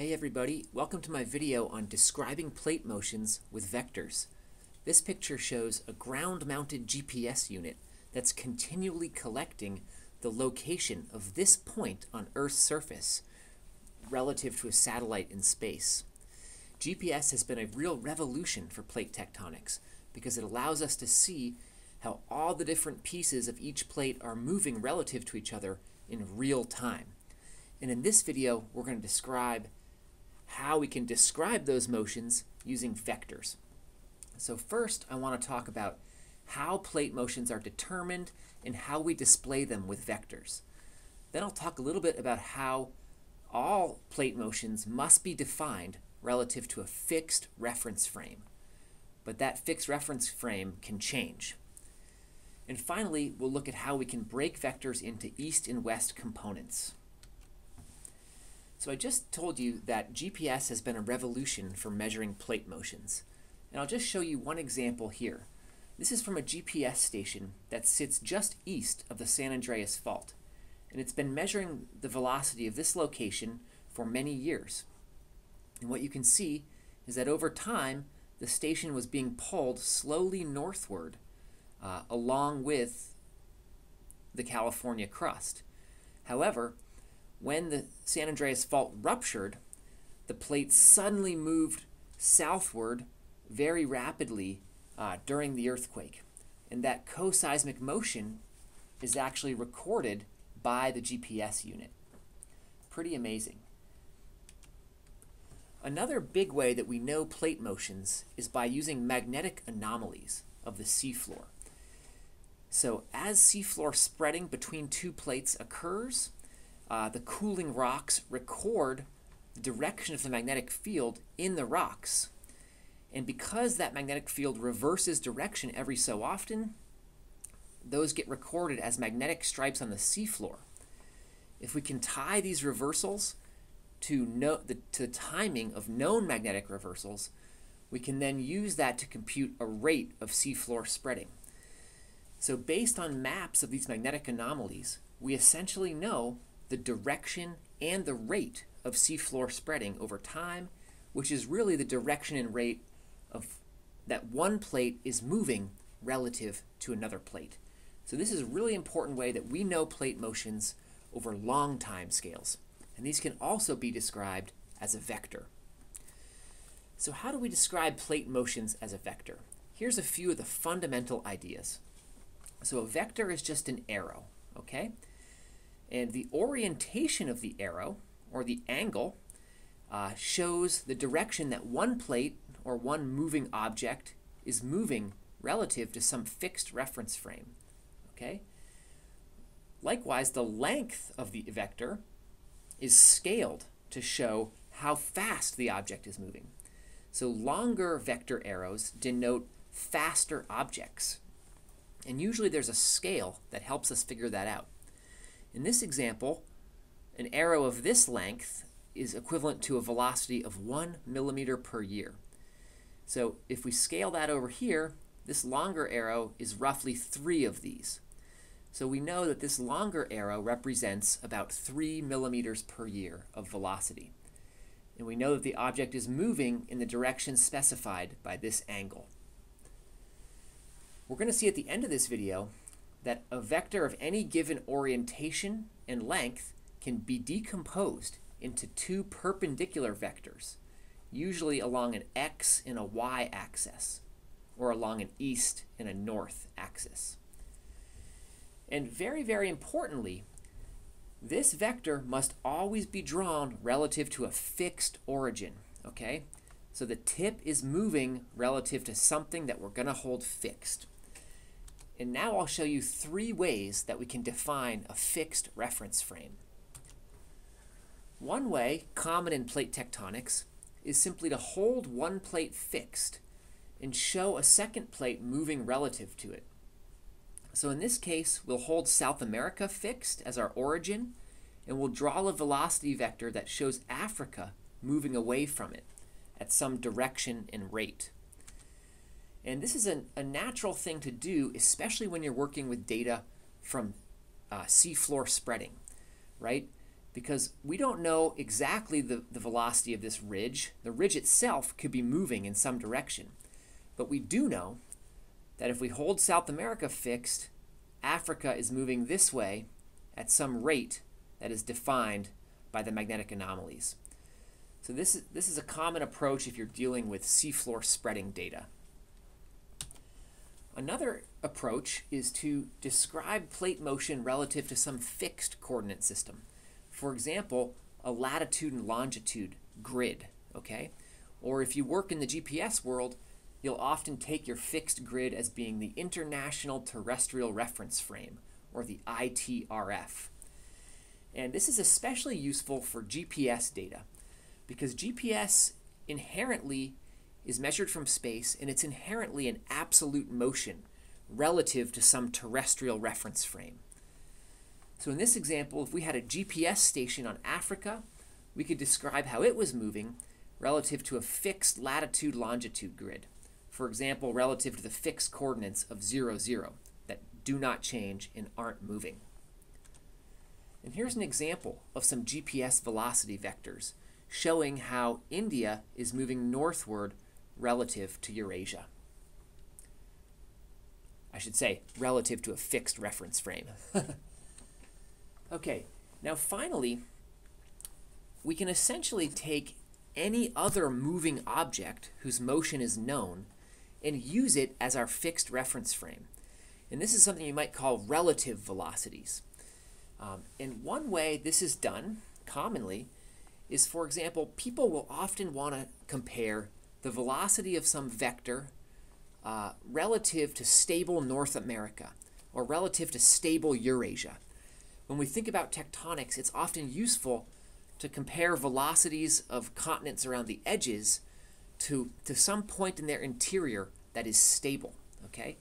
Hey everybody, welcome to my video on describing plate motions with vectors. This picture shows a ground-mounted GPS unit that's continually collecting the location of this point on Earth's surface relative to a satellite in space. GPS has been a real revolution for plate tectonics because it allows us to see how all the different pieces of each plate are moving relative to each other in real time. And in this video, we're going to describe how we can describe those motions using vectors. So first, I want to talk about how plate motions are determined and how we display them with vectors. Then I'll talk a little bit about how all plate motions must be defined relative to a fixed reference frame. But that fixed reference frame can change. And finally, we'll look at how we can break vectors into east and west components. So I just told you that GPS has been a revolution for measuring plate motions. And I'll just show you one example here. This is from a GPS station that sits just east of the San Andreas Fault. And it's been measuring the velocity of this location for many years. And what you can see is that over time, the station was being pulled slowly northward uh, along with the California crust. However, when the San Andreas Fault ruptured, the plate suddenly moved southward very rapidly uh, during the earthquake. And that co-seismic motion is actually recorded by the GPS unit. Pretty amazing. Another big way that we know plate motions is by using magnetic anomalies of the seafloor. So as seafloor spreading between two plates occurs, uh, the cooling rocks record the direction of the magnetic field in the rocks. And because that magnetic field reverses direction every so often, those get recorded as magnetic stripes on the seafloor. If we can tie these reversals to, know, the, to the timing of known magnetic reversals, we can then use that to compute a rate of seafloor spreading. So based on maps of these magnetic anomalies, we essentially know the direction and the rate of seafloor spreading over time, which is really the direction and rate of that one plate is moving relative to another plate. So this is a really important way that we know plate motions over long time scales. And these can also be described as a vector. So how do we describe plate motions as a vector? Here's a few of the fundamental ideas. So a vector is just an arrow, okay? And the orientation of the arrow, or the angle, uh, shows the direction that one plate or one moving object is moving relative to some fixed reference frame. Okay? Likewise, the length of the vector is scaled to show how fast the object is moving. So longer vector arrows denote faster objects. And usually there's a scale that helps us figure that out. In this example, an arrow of this length is equivalent to a velocity of 1 millimeter per year. So if we scale that over here, this longer arrow is roughly three of these. So we know that this longer arrow represents about 3 millimeters per year of velocity. And we know that the object is moving in the direction specified by this angle. We're going to see at the end of this video that a vector of any given orientation and length can be decomposed into two perpendicular vectors, usually along an x and a y axis, or along an east and a north axis. And very, very importantly, this vector must always be drawn relative to a fixed origin, okay? So the tip is moving relative to something that we're going to hold fixed. And now I'll show you three ways that we can define a fixed reference frame. One way, common in plate tectonics, is simply to hold one plate fixed and show a second plate moving relative to it. So in this case, we'll hold South America fixed as our origin, and we'll draw a velocity vector that shows Africa moving away from it at some direction and rate. And this is a, a natural thing to do, especially when you're working with data from uh, seafloor spreading, right? because we don't know exactly the, the velocity of this ridge. The ridge itself could be moving in some direction. But we do know that if we hold South America fixed, Africa is moving this way at some rate that is defined by the magnetic anomalies. So this is, this is a common approach if you're dealing with seafloor spreading data. Another approach is to describe plate motion relative to some fixed coordinate system. For example, a latitude and longitude grid, okay? Or if you work in the GPS world, you'll often take your fixed grid as being the International Terrestrial Reference Frame, or the ITRF. And this is especially useful for GPS data because GPS inherently is measured from space and it's inherently an absolute motion relative to some terrestrial reference frame. So in this example, if we had a GPS station on Africa, we could describe how it was moving relative to a fixed latitude-longitude grid. For example, relative to the fixed coordinates of 0, 0 that do not change and aren't moving. And here's an example of some GPS velocity vectors showing how India is moving northward relative to Eurasia. I should say, relative to a fixed reference frame. okay, now finally, we can essentially take any other moving object whose motion is known and use it as our fixed reference frame. And this is something you might call relative velocities. Um, and one way this is done commonly is, for example, people will often want to compare the velocity of some vector uh, relative to stable North America or relative to stable Eurasia. When we think about tectonics, it's often useful to compare velocities of continents around the edges to, to some point in their interior that is stable, okay?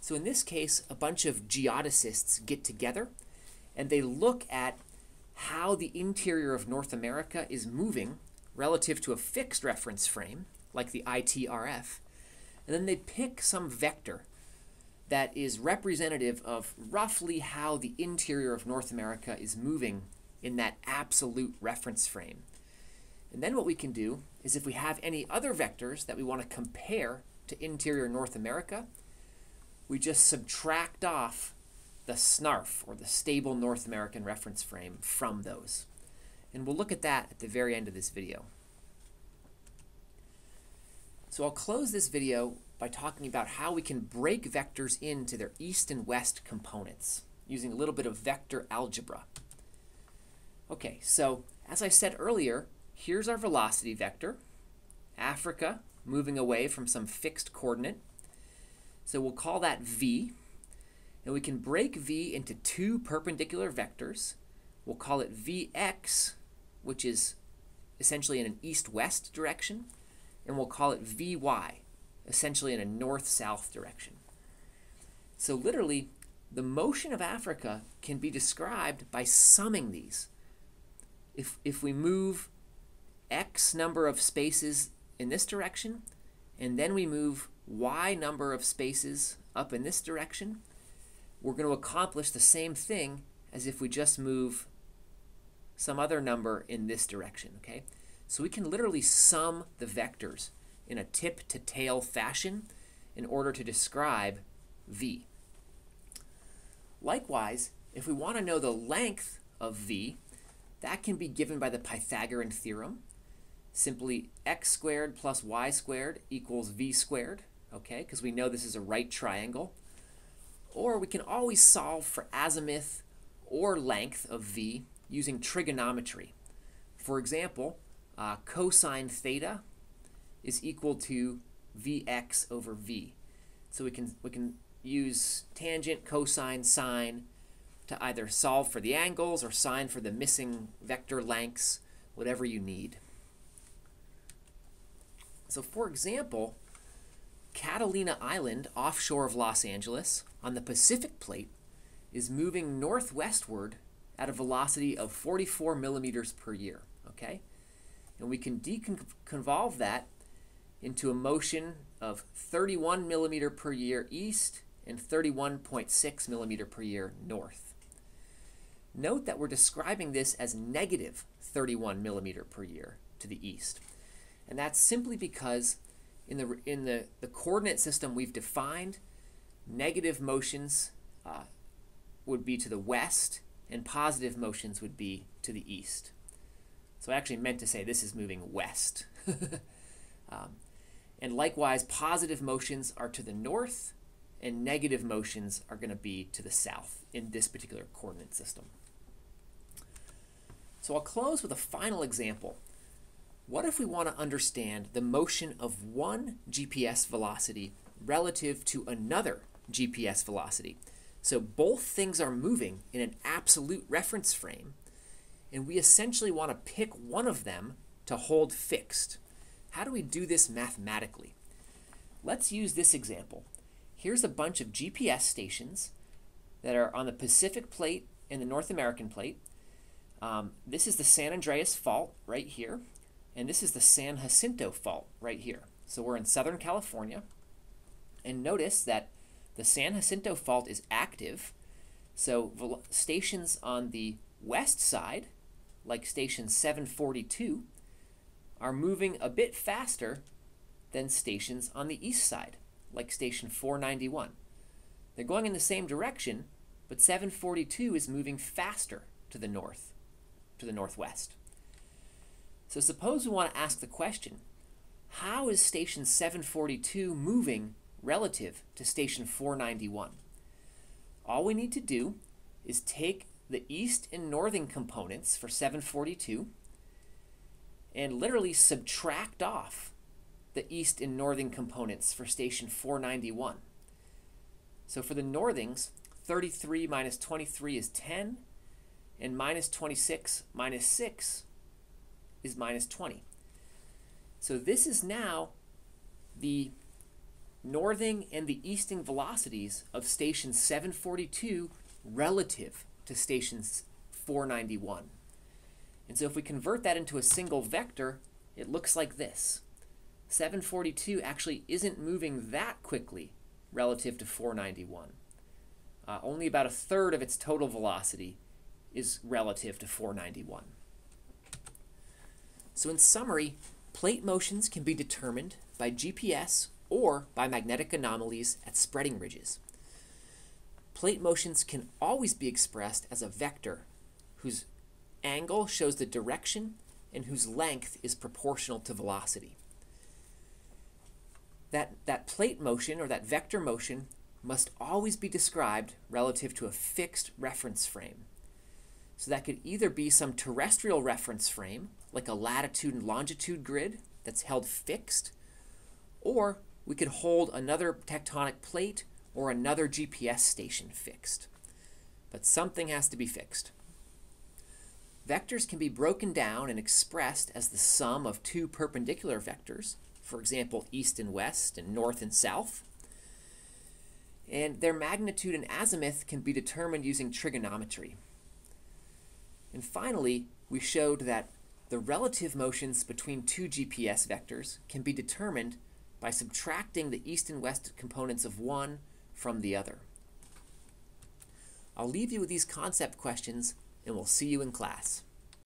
So in this case, a bunch of geodesists get together and they look at how the interior of North America is moving relative to a fixed reference frame, like the ITRF, and then they pick some vector that is representative of roughly how the interior of North America is moving in that absolute reference frame. And then what we can do is if we have any other vectors that we want to compare to interior North America, we just subtract off the SNARF, or the Stable North American Reference Frame, from those. And we'll look at that at the very end of this video. So I'll close this video by talking about how we can break vectors into their east and west components using a little bit of vector algebra. Okay, so as I said earlier, here's our velocity vector, Africa moving away from some fixed coordinate. So we'll call that v, and we can break v into two perpendicular vectors. We'll call it vx, which is essentially in an east-west direction, and we'll call it vy, essentially in a north-south direction. So literally, the motion of Africa can be described by summing these. If, if we move x number of spaces in this direction, and then we move y number of spaces up in this direction, we're going to accomplish the same thing as if we just move some other number in this direction, okay? So we can literally sum the vectors in a tip-to-tail fashion in order to describe v. Likewise, if we want to know the length of v, that can be given by the Pythagorean theorem. Simply x squared plus y squared equals v squared, okay, because we know this is a right triangle. Or we can always solve for azimuth or length of v using trigonometry. For example, uh, cosine theta is equal to vx over v. So we can, we can use tangent, cosine, sine to either solve for the angles or sine for the missing vector lengths, whatever you need. So for example, Catalina Island, offshore of Los Angeles, on the Pacific plate, is moving northwestward at a velocity of 44 millimeters per year, okay? And we can deconvolve that into a motion of 31 millimeter per year east and 31.6 millimeter per year north. Note that we're describing this as negative 31 millimeter per year to the east. And that's simply because in the, in the, the coordinate system we've defined, negative motions uh, would be to the west and positive motions would be to the east. So I actually meant to say this is moving west. um, and likewise, positive motions are to the north and negative motions are going to be to the south in this particular coordinate system. So I'll close with a final example. What if we want to understand the motion of one GPS velocity relative to another GPS velocity? So both things are moving in an absolute reference frame, and we essentially want to pick one of them to hold fixed. How do we do this mathematically? Let's use this example. Here's a bunch of GPS stations that are on the Pacific plate and the North American plate. Um, this is the San Andreas Fault right here, and this is the San Jacinto Fault right here. So we're in Southern California, and notice that the San Jacinto Fault is active, so stations on the west side, like station 742, are moving a bit faster than stations on the east side, like station 491. They're going in the same direction, but 742 is moving faster to the north, to the northwest. So suppose we want to ask the question, how is station 742 moving relative to station 491? All we need to do is take the east and northern components for 742 and literally subtract off the east and northern components for station 491. So for the northings, 33 minus 23 is 10, and minus 26 minus 6 is minus 20. So this is now the northing and the easting velocities of station 742 relative to stations 491. And so if we convert that into a single vector, it looks like this. 742 actually isn't moving that quickly relative to 491. Uh, only about a third of its total velocity is relative to 491. So in summary, plate motions can be determined by GPS or by magnetic anomalies at spreading ridges. Plate motions can always be expressed as a vector whose angle shows the direction and whose length is proportional to velocity. That, that plate motion or that vector motion must always be described relative to a fixed reference frame. So that could either be some terrestrial reference frame, like a latitude and longitude grid that's held fixed, or we could hold another tectonic plate or another GPS station fixed. But something has to be fixed. Vectors can be broken down and expressed as the sum of two perpendicular vectors, for example, east and west and north and south. And their magnitude and azimuth can be determined using trigonometry. And finally, we showed that the relative motions between two GPS vectors can be determined by subtracting the east and west components of one from the other. I'll leave you with these concept questions and we'll see you in class.